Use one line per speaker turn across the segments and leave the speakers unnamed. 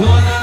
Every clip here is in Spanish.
Don't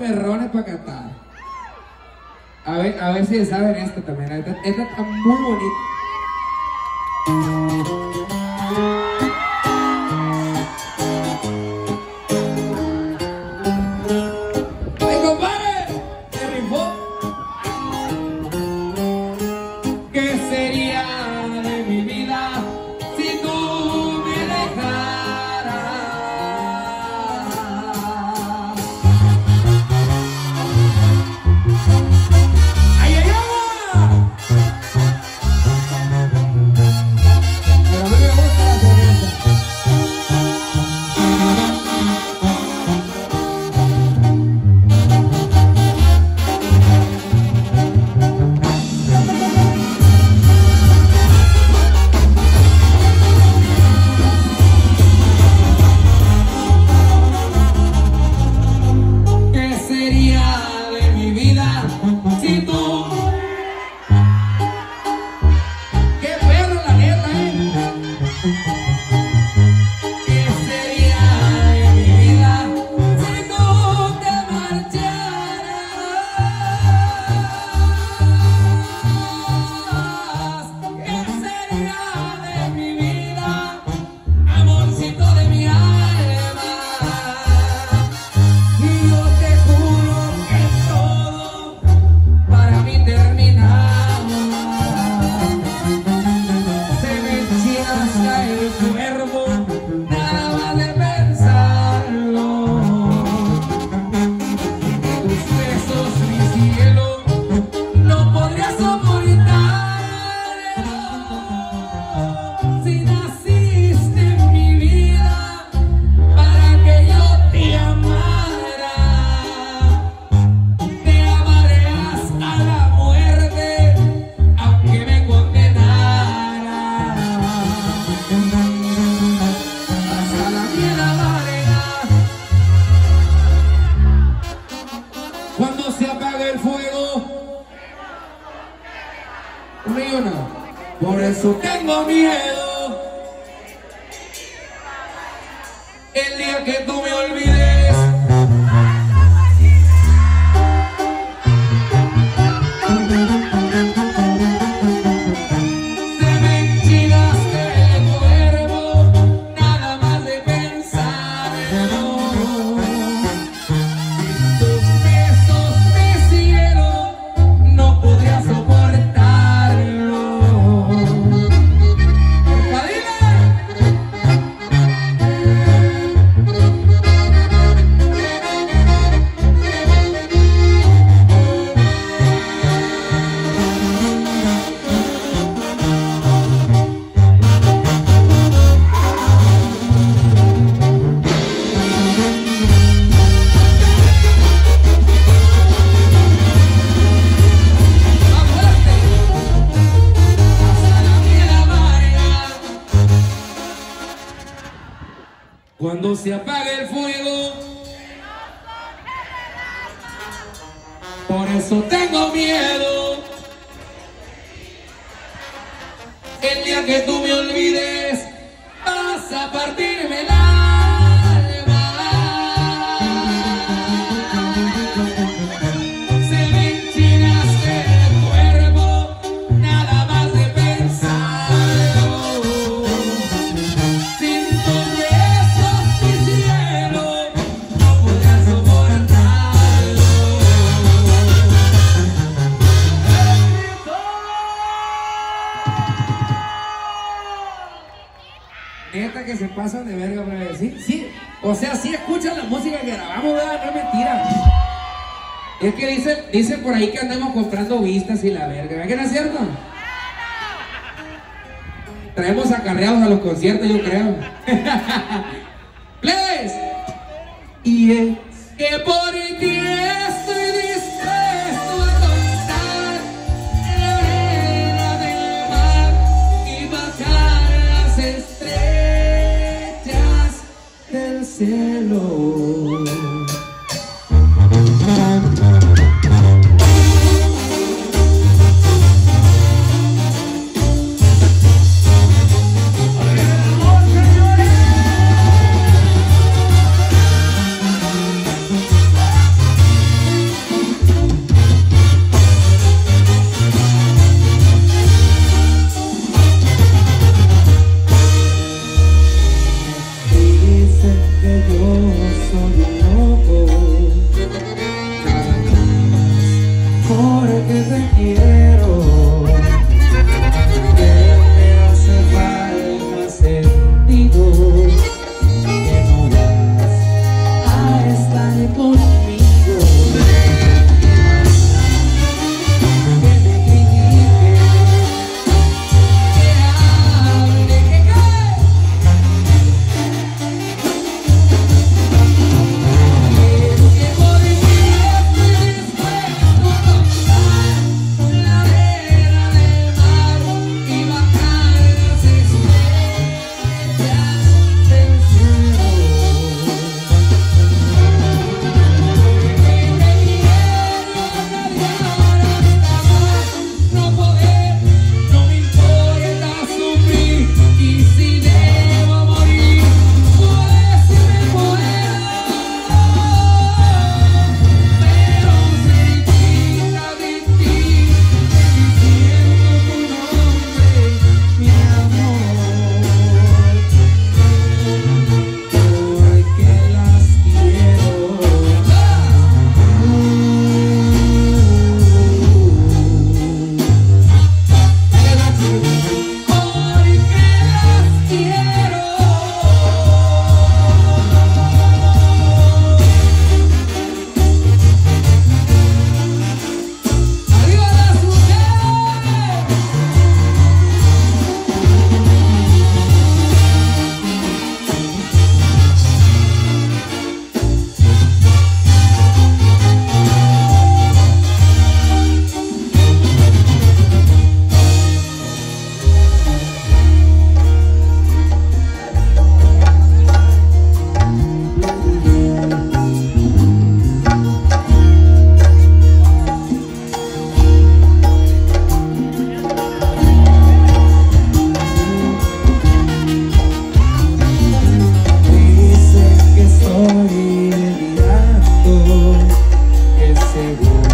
perrones para cantar. A ver, a ver si saben esto también. Esta está muy bonita. se apaga el fuego. Una. Por eso tengo miedo. El día que tú me olvides. Se apague el fuego, por eso tengo miedo. El día que tú me olvides, vas a partirme Es que dicen, dicen por ahí que andamos comprando vistas y la verga. ¿Verdad que no es cierto? Traemos acarreados a los conciertos, yo creo. ¡Plebes! Y es que por ti estoy dispuesto a contar la arena del mar y bajar las estrellas del cielo. they will.